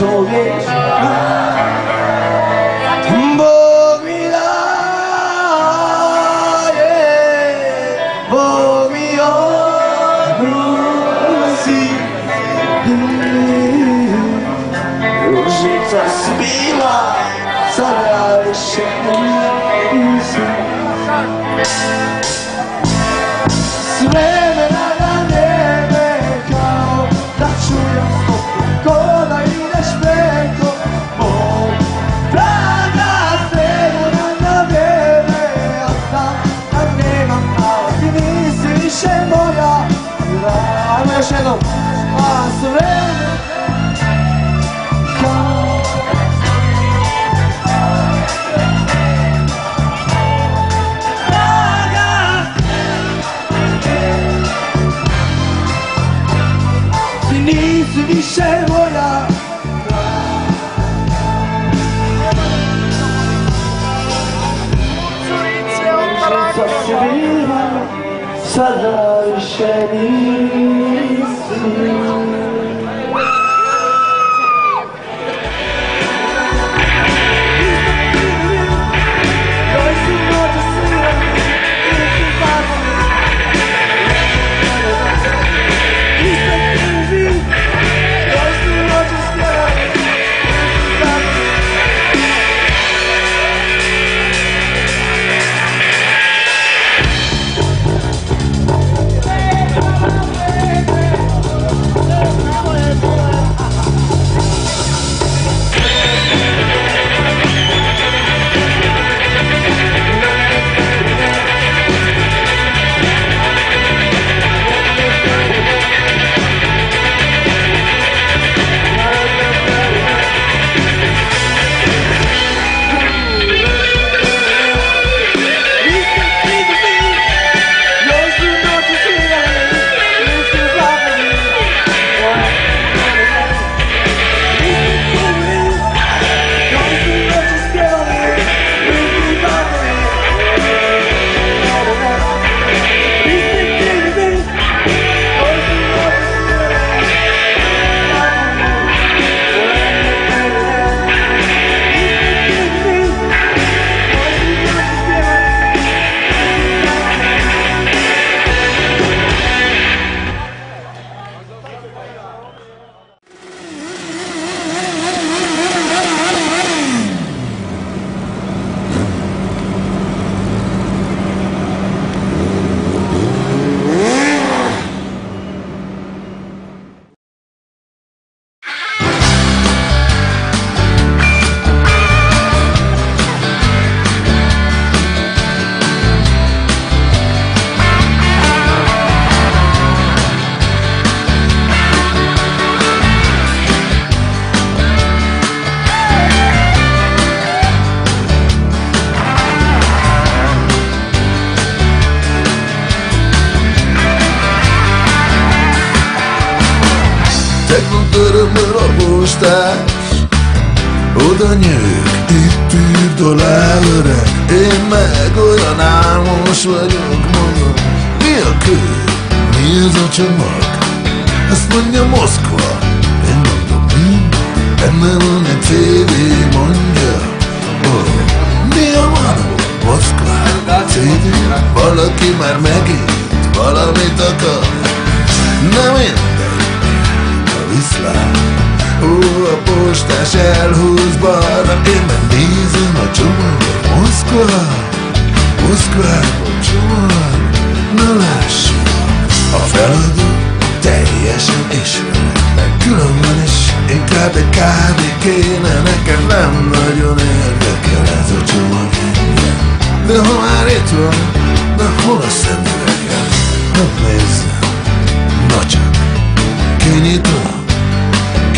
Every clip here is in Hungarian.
show it. dzisiaj moja تصبيها صدى الشمس više nisi postás Oda nyők, itt írd alá öreg Én meg olyan álmos vagyok magam Mi a kő? Mi ez a csomag? Ezt mondja Moszkva Én mondom mi? Benne van egy CD, mondja oh. Mi a manó? Moszkva CD? Valaki már megint valamit akar a viszlát Ó, a postás elhúz balra Én meg nézem a csomagot Moszkva, Moszkvába csomag Na lássuk. A feladat teljesen ismeretlen Különben is inkább egy kávé kéne Nekem nem nagyon érdekel ez a csomag. De ha már itt van, na hol a szemüvegem? Hadd nézzem, na csak Kinyitom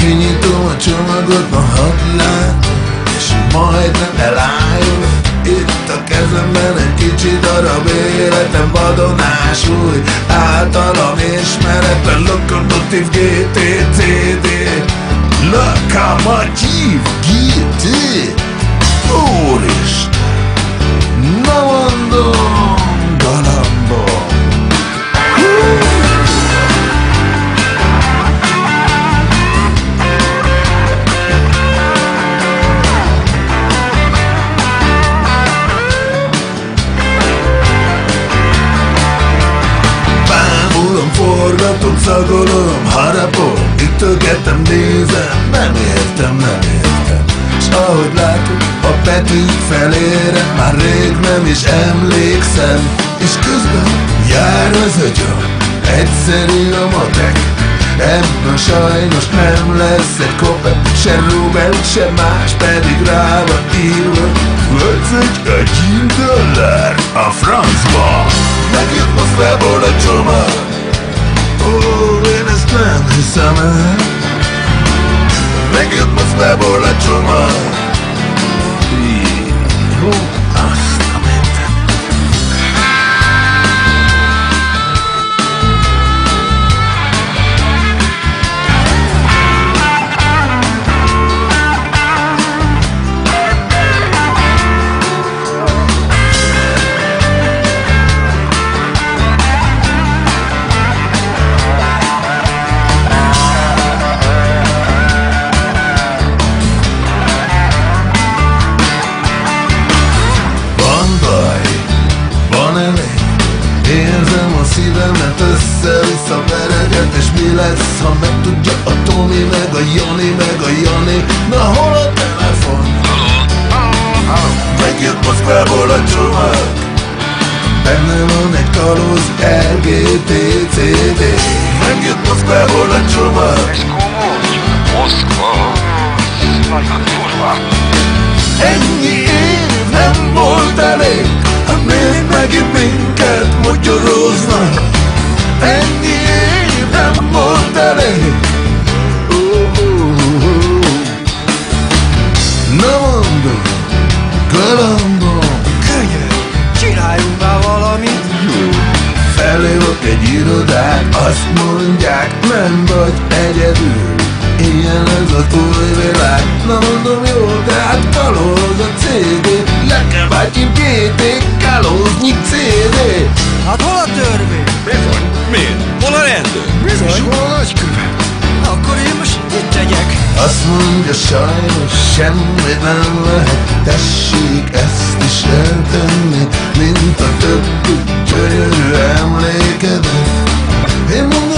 Kinyitom a csomagot, hadd látom És majdnem elájul. Itt a kezemben egy kicsi darab életem vadonás új Általam ismeretlen Lokomotív GTCD Lokomotív GT Úristen! Na mondom forgatom, szagolom, harapom Ütögetem, nézem, nem értem, nem értem. S ahogy látom, a Petők felére Már rég nem is emlékszem. És közben jár az agyam Egyszerű a matek. Ebből sajnos nem lesz egy kopek Se Rubel, se más pedig rá van írva. Vöcögy egy dollár a francba. Megjött Moszkvából a csomag Ó, én ezt nem hiszem el Megjött Moszkvából a csomag Í, Hú, azt kalóz LGTCD Megjött Moszkvából a csomag. Ennyi év nem volt elég Hát miért megint minket magyaróznak Ennyi év nem volt elég nem vagy egyedül Ilyen ez az új világ Na mondom jó, de hát kalóz a CD Le kell vágyjunk GT, kalóznyi CD Hát hol a törvény? Bizony. Miért? Hol a rendőr? Bizony. Hol a nagykövet? Akkor én most mit tegyek? Azt mondja sajnos semmit nem lehet Tessék ezt is eltenni Mint a többi gyönyörű emlékedet Én mondom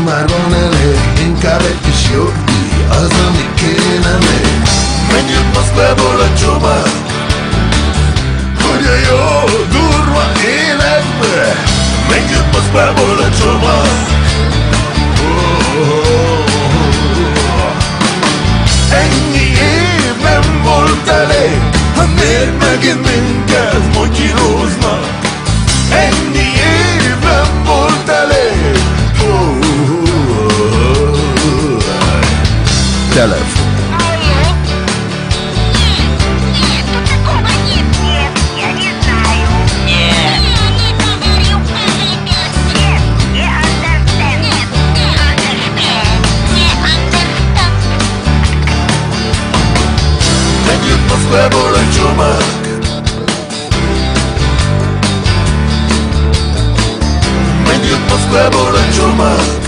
abból már van elég Inkább egy kis jogdíj, az ami kéne még. Menjünk Moszkvából a csomag Hogy a jó, durva életbe. Menjünk Moszkvából a csomag Ennyi év nem volt elég Ha miért megint minket motyilóznak? Ennyi év Megjött Moszkvából a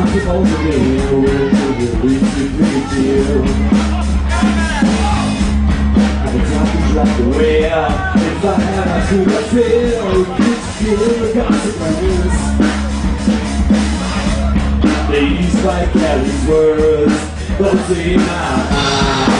I'm supposed to be you, with you, with. I can if I have to. I feel it's pure consequence. Ladies words, see my eyes.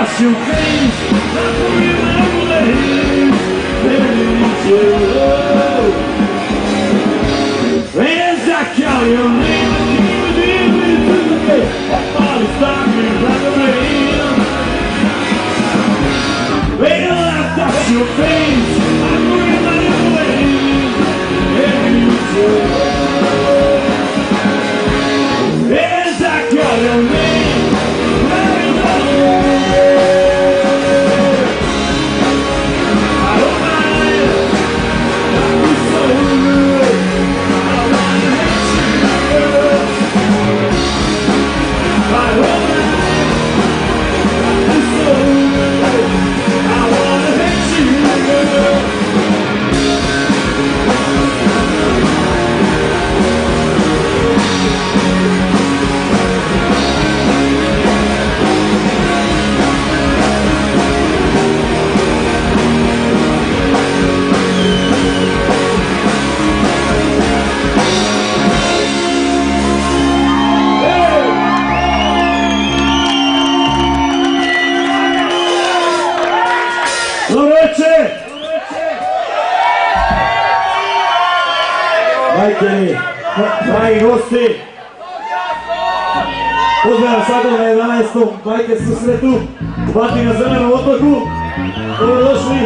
across I remember the hills beneath velike susretu, vati na zelenom otoku, dobrodošli.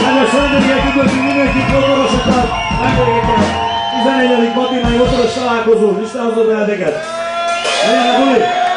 Dalje Šandar, ja ti dođi minu ekipu odboroša ta najbolje ekipa. Zanimljali kotina i otrošala kozu, ništa ozdobe na degat. Ajde na guli.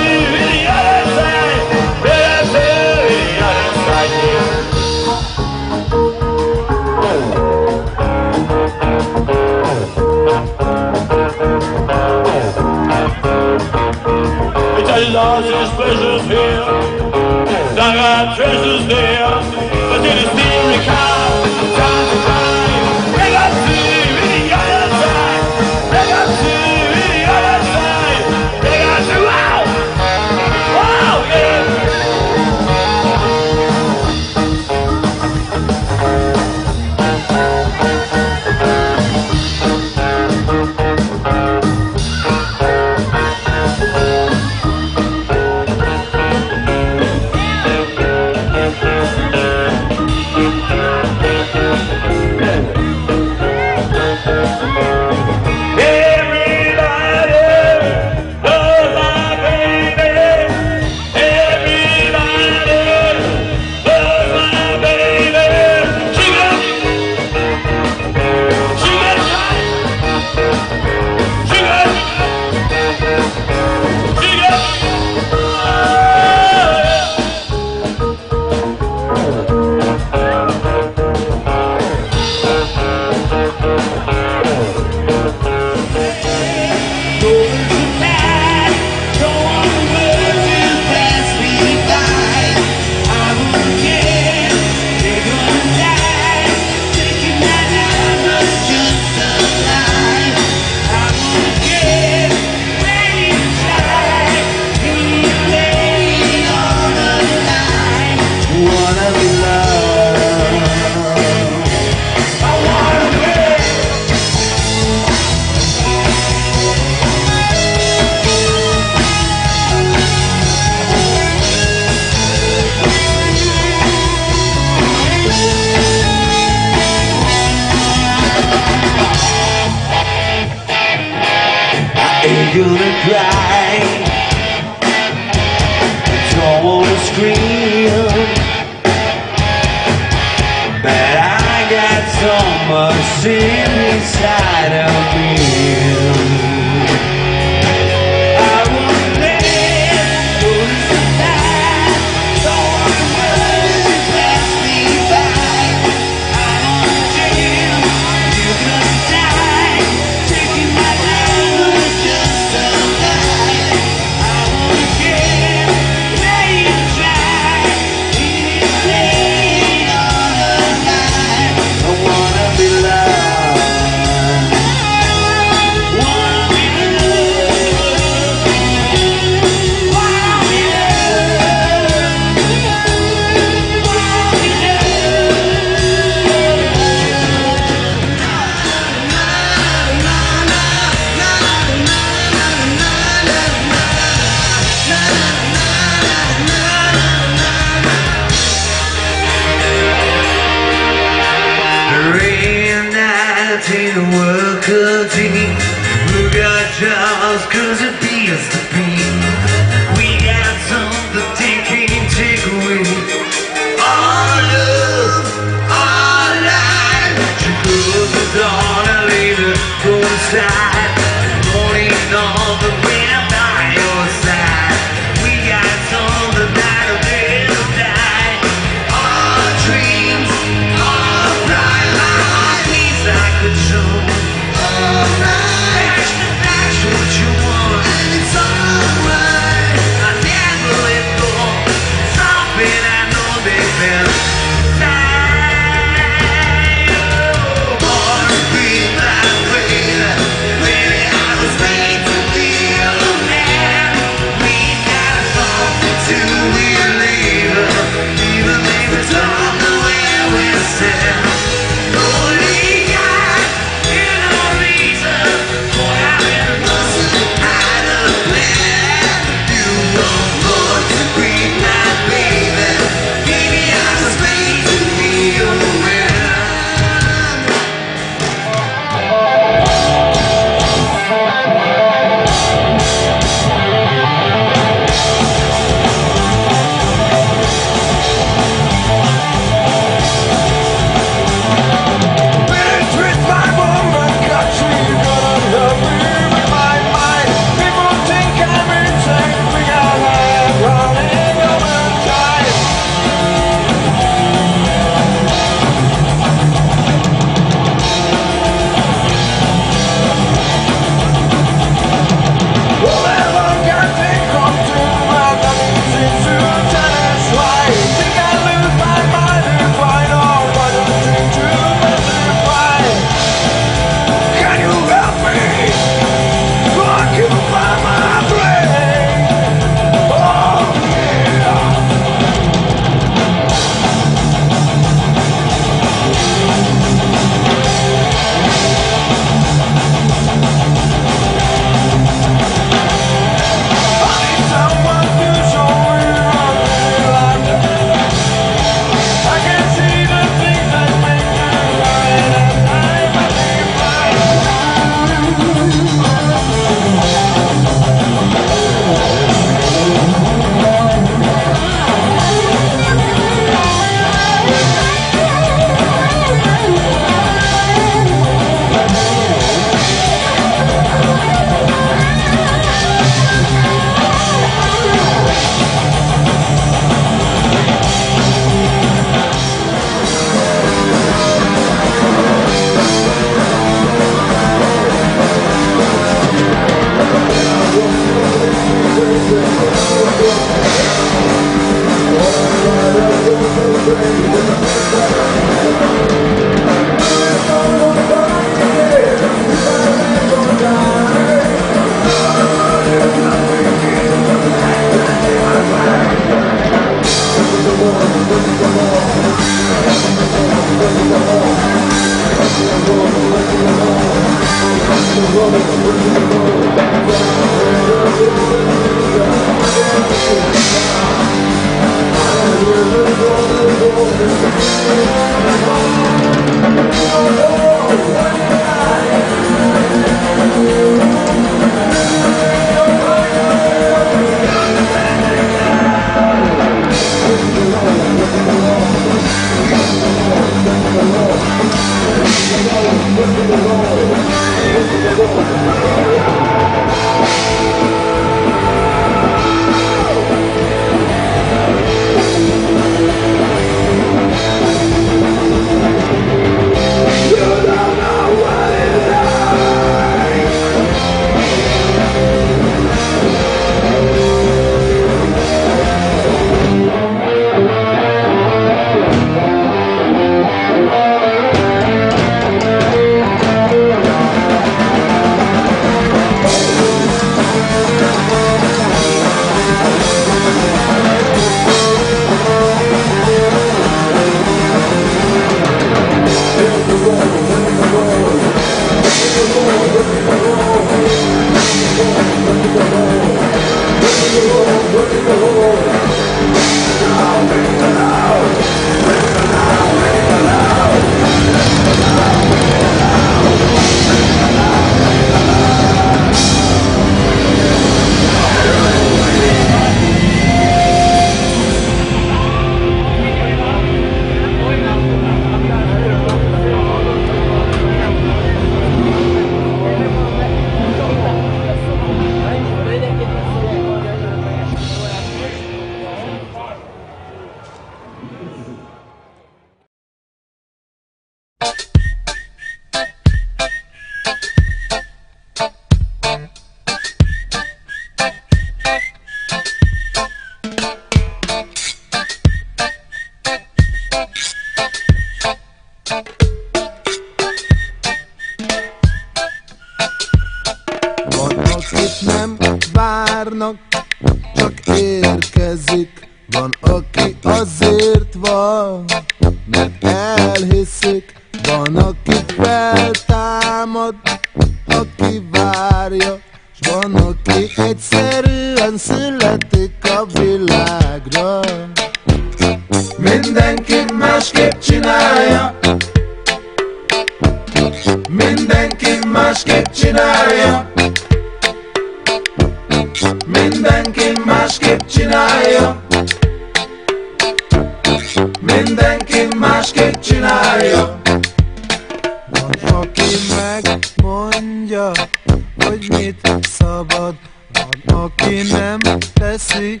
Teszi,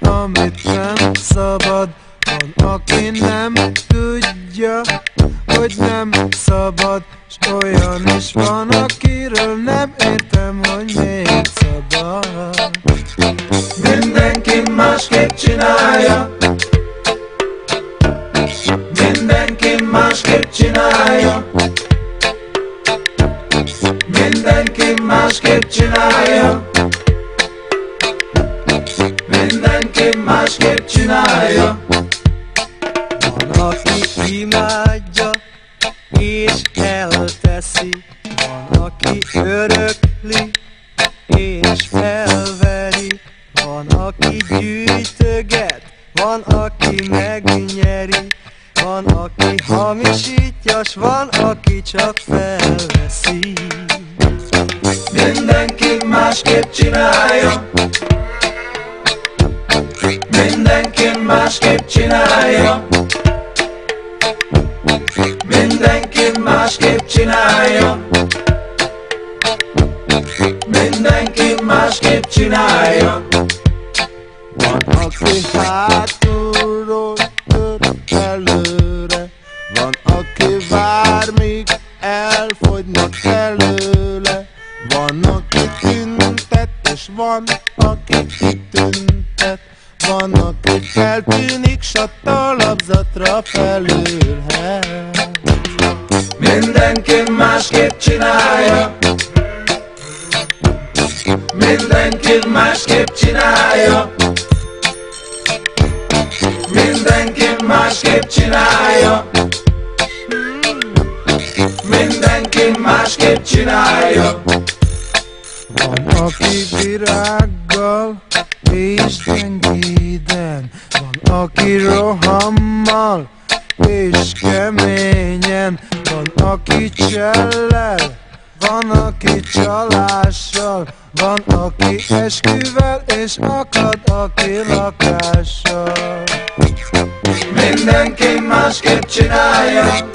amit nem szabad. Van, aki nem tudja, hogy nem szabad. S olyan is van, akiről nem értem, hogy miért szabad. Mindenki másképp csinálja. Mindenki másképp csinálja. Mindenki másképp csinálja Mindenki másképp csinálja. Van, aki imádja és elteszi, van, aki örökli és felveri, van, aki gyűjtöget, van, aki megnyeri, van, aki hamisítja, s van, aki csak felveszi. Mindenki másképp csinálja Mindenki másképp csinálja. Mindenki másképp csinálja. Mindenki másképp csinálja. Van, aki hátulról tör előre. Van, aki vár, míg elfogynak előle. Van, aki tüntet, és van, aki kitüntet Van, aki feltűnik, s a talapzatra felülhet. Mindenki másképp csinálja. Mindenki másképp csinálja. Mindenki másképp csinálja. Mindenki másképp csinálja. Aki virággal és gyengéden, van, aki rohammal és keményen, van, aki csellel, van, aki csalással, van, aki esküvel, és akad, aki lakással. Mindenki másképp csinálja.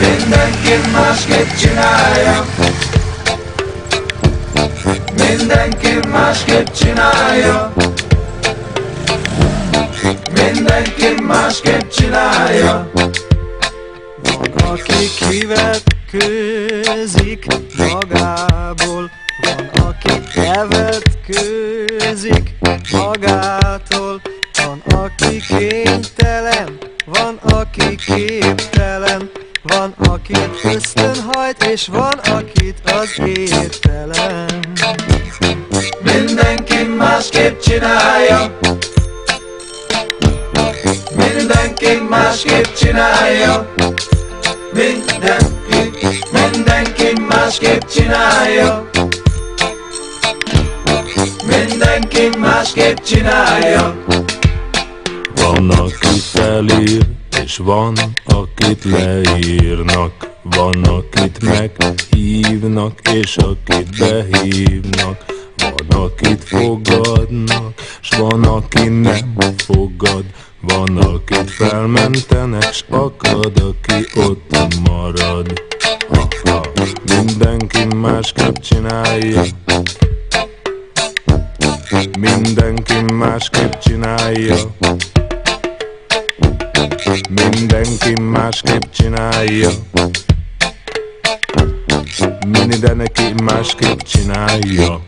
Mindenki másképp csinálja Mindenki másképp csinálja. Mindenki másképp csinálja. Van, aki kivetkőzik magából, van, aki elvetkőzik magától, van, aki kénytelen, van, aki képtelen, van, akit ösztönhajt, és van, akit az értelem. Mindenki másképp csinálja. Mindenki másképp csinálja. Mindenki, mindenki másképp csinálja. Mindenki másképp csinálja Van, aki felír, és van, akit leírnak. Van, akit meghívnak, és akit behívnak. Van, akit fogadnak, s van, aki nem fogad. Van, akit felmentenek, s akad, aki ott marad. Ha-ha. Mindenki másképp csinálja. Mindenki másképp csinálja. Mindenki másképp csinálja. Mindenki másképp csinálja.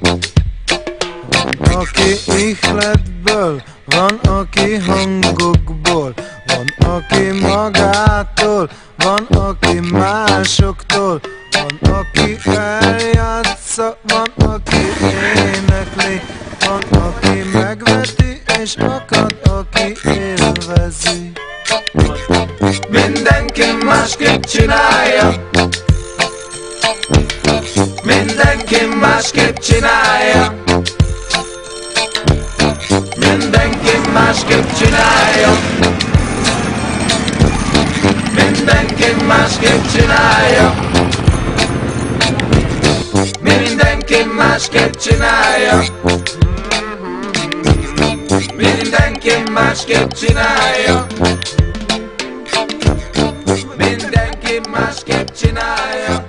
Aki ihletből, van, aki hangokból, van, aki magától, van, aki másoktól, van, aki eljátsza, van, aki énekli, van, aki megveti, és akad, aki élvezi. Mindenki másképp csinálja. Mindenki másképp csinálja. Mindenki másképp csinálja. Mindenki másképp csinálja. Mindenki másképp csinálja. Mindenki másképp csinálja in my sketching eye.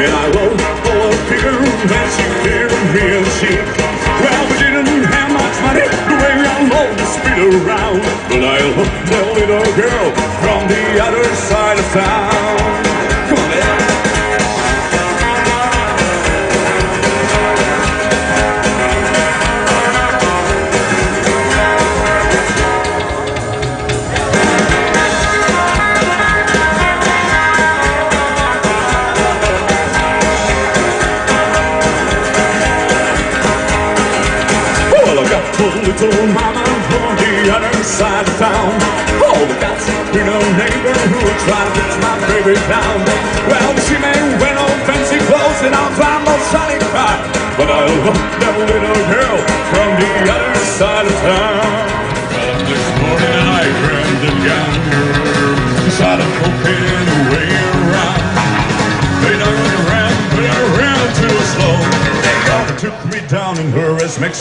And I wrote for a figure when she me and she Well, we didn't have much money The way I load the speed around. But I looked that little girl From the other side of town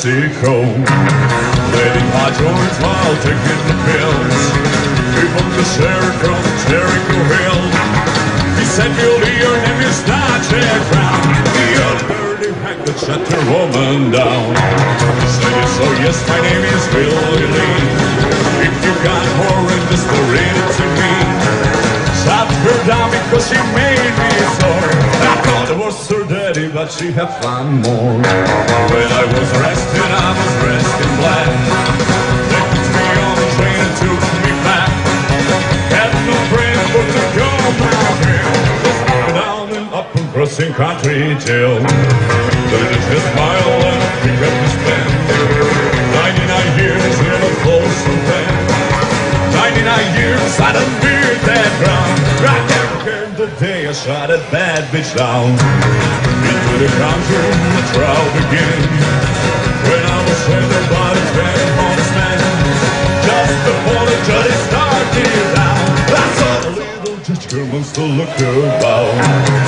Mexico. Letting my joints while taking the pills. People to share from Jericho Hill. He said, Billy, your name is not Jack Brown. The other had to shut the woman down. Said oh yes, my name is Billy Lee. If you got horrendous to read it to me. Shot her down because she made me sore. I thought it was her daddy, but she had found more. When I was arrested, and country jail. But it just smile and pick up the stand. 99 years in a close band. 99 years I done beat that ground. Right there came the day I shot that bad bitch down. Into the country, the trial began. When I was handed by the train horseman. Just before the judge started down. I saw the little Germans to look about.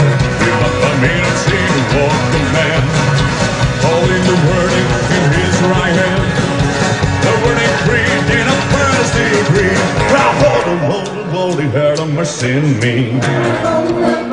summer in me.